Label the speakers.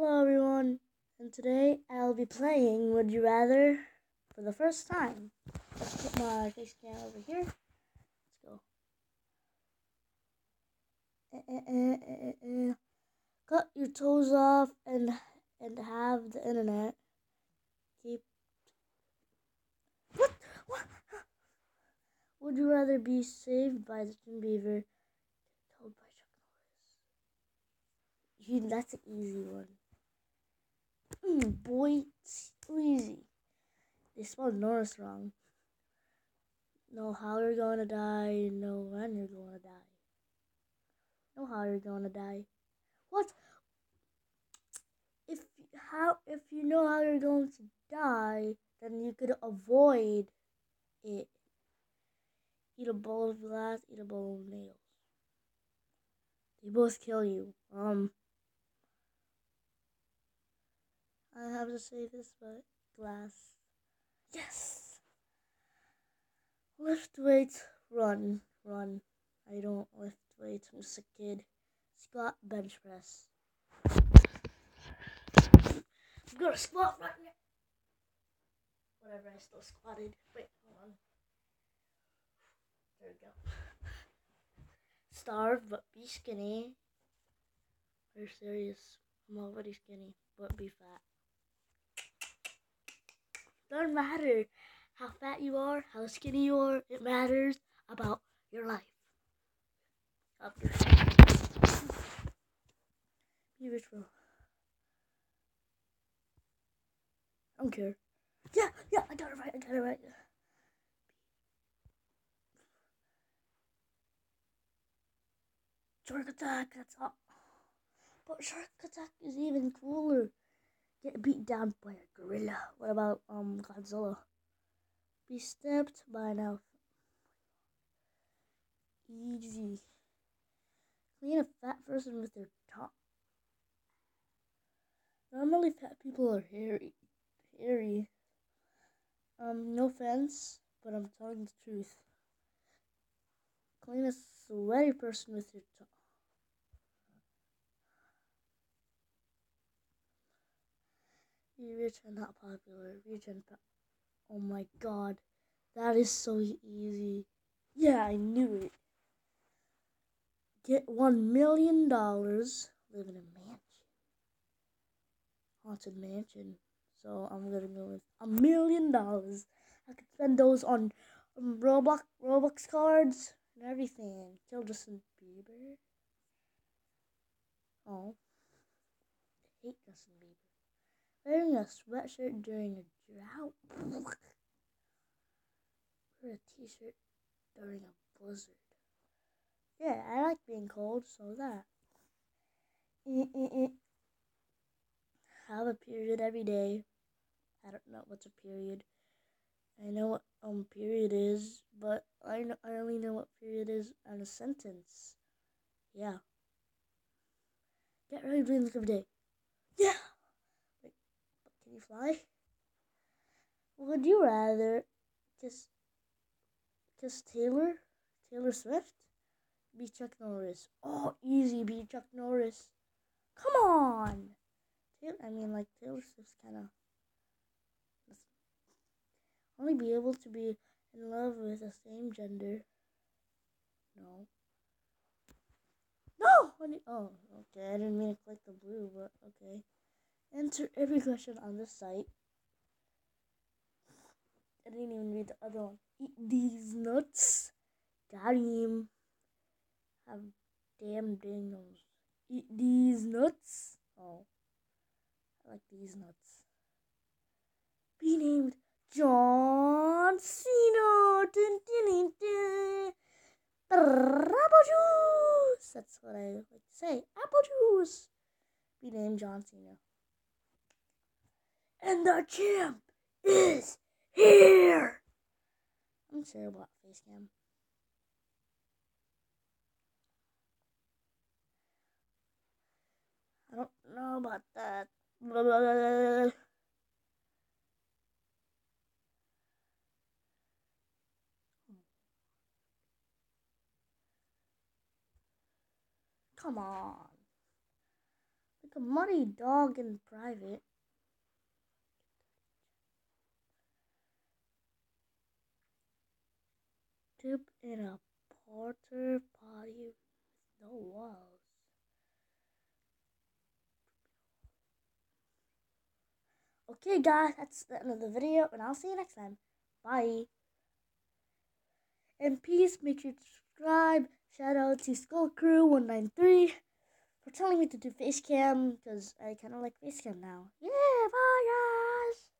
Speaker 1: Hello, everyone, and today I'll be playing Would You Rather for the first time. Let's put my face cam over here. Let's go. Eh, eh, eh. Cut your toes off and and have the internet. Keep. What? What? Would you rather be saved by the Jim Beaver? Told by Chuck Norris. That's an easy one. Boy, easy. They spelled Norris wrong. Know how you're gonna die, know when you're gonna die. Know how you're gonna die. What? If how if you know how you're going to die, then you could avoid it. Eat a bowl of glass, eat a bowl of nails. They both kill you. Um I have to say this, but glass. Yes! Lift weights, run, run. I don't lift weights, I'm just a kid. Squat, bench press. I'm gonna squat right now. Whatever, I still squatted. Wait, hold on. There we go. Starve, but be skinny. Are you serious? I'm already skinny, but be fat. Doesn't matter how fat you are, how skinny you are. It matters about your life. Oh. Be rich, bro. I don't care. Yeah, yeah, I got it right. I got it right. Shark attack. That's all. But shark attack is even cooler. Get beat down by a gorilla. What about um Godzilla? Be stabbed by an elephant. Easy. Clean a fat person with their tongue. Normally, fat people are hairy. Hairy. Um, no offense, but I'm telling the truth. Clean a sweaty person with your tongue. Rich and not popular. Rich and oh my god, that is so easy. Yeah, I knew it. Get one million dollars, live in a mansion, haunted mansion. So I'm gonna go with a million dollars. I could spend those on um, Roblox cards and everything. Kill Justin Bieber. Oh, I hate Justin Bieber. Wearing a sweatshirt during a drought. Wear a t-shirt during a blizzard. Yeah, I like being cold, so that. Have a period every day. I don't know what's a period. I know what um period is, but I I only know what period is on a sentence. Yeah. Get ready to drink every day. Yeah. You fly? Would you rather kiss kiss Taylor, Taylor Swift, be Chuck Norris? Oh, easy, be Chuck Norris. Come on. I mean, like Taylor Swift's kind of only be able to be in love with the same gender. No. No! Oh, okay. I didn't mean to click the blue, but okay. Answer every question on this site. I didn't even read the other one. Eat these nuts. Him. Have damn dingos. Eat these nuts. Oh. I like these nuts. Be named John Cena. Dun, dun, dun, Apple juice. That's what I like to say. Apple juice. Be named John Cena. And the champ is here. I'm terrible at face cam. I don't know about that. Blah, blah, blah, Come on. Like a muddy dog in private. Tip in a porter potty with no walls. Okay, guys, that's the end of the video, and I'll see you next time. Bye. And please make sure to subscribe. Shout out to Skull Crew 193 for telling me to do face cam because I kind of like face cam now. Yeah, bye, guys.